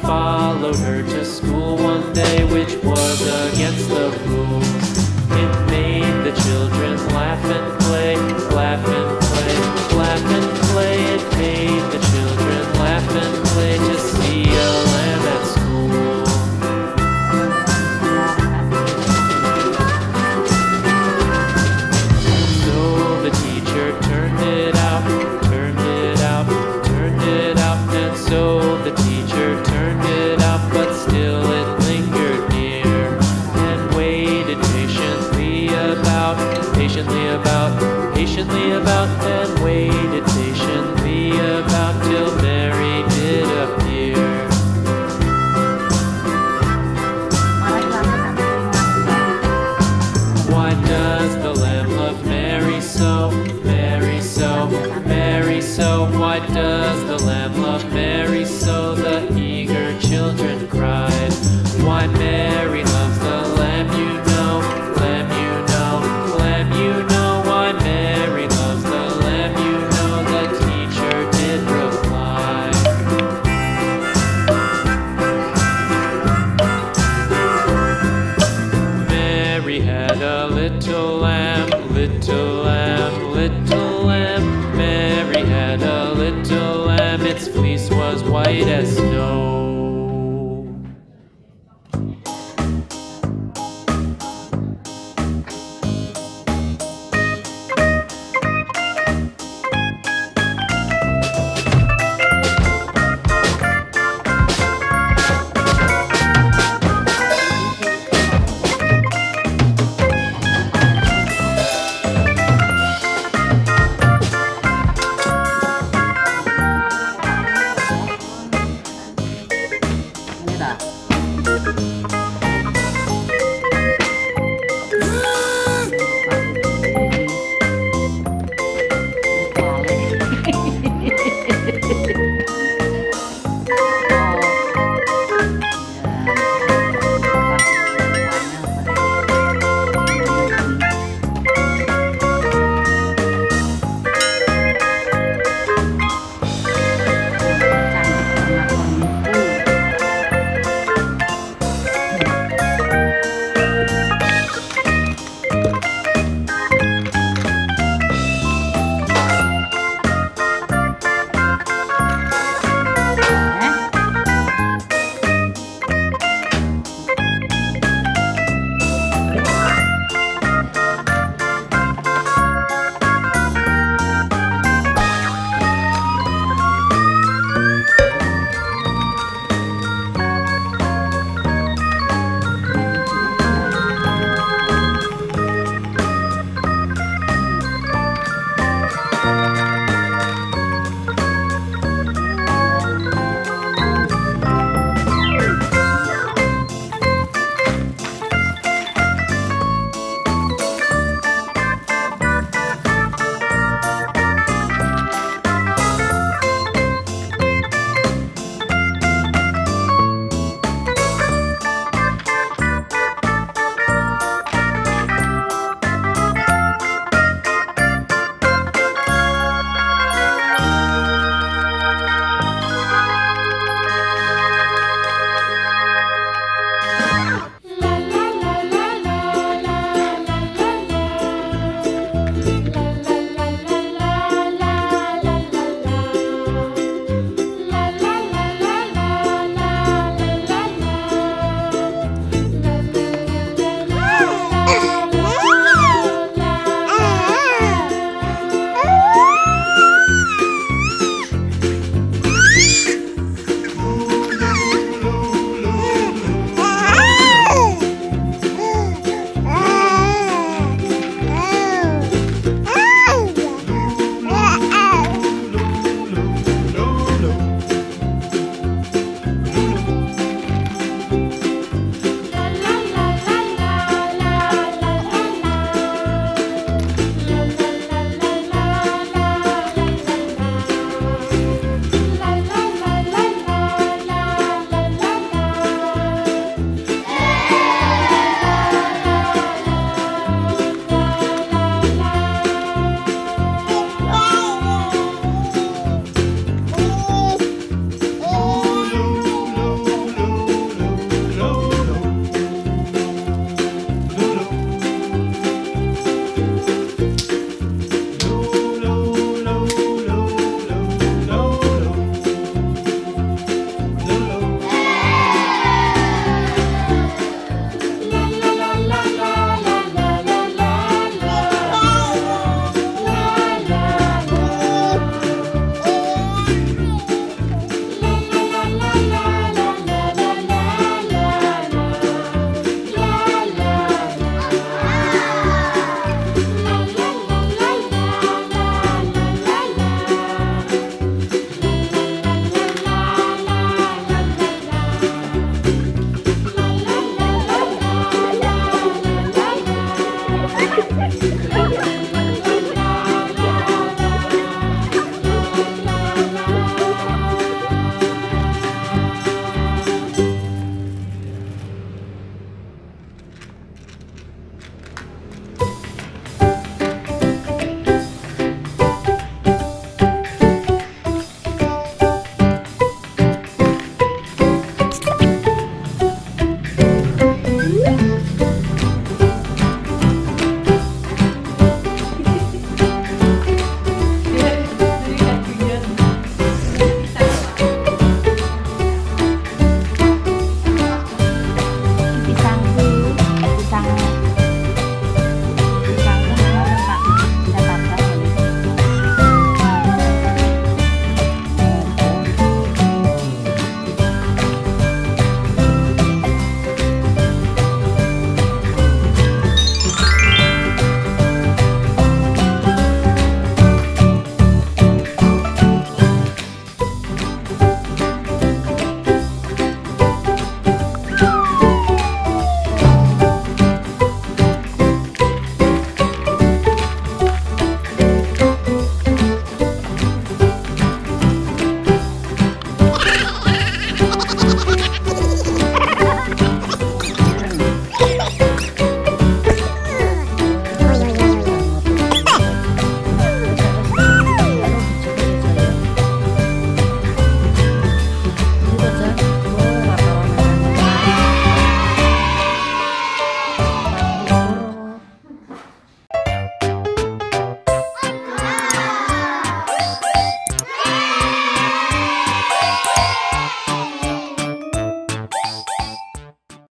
followed her to school one day, which was against the rules. patiently about, patiently about and waited.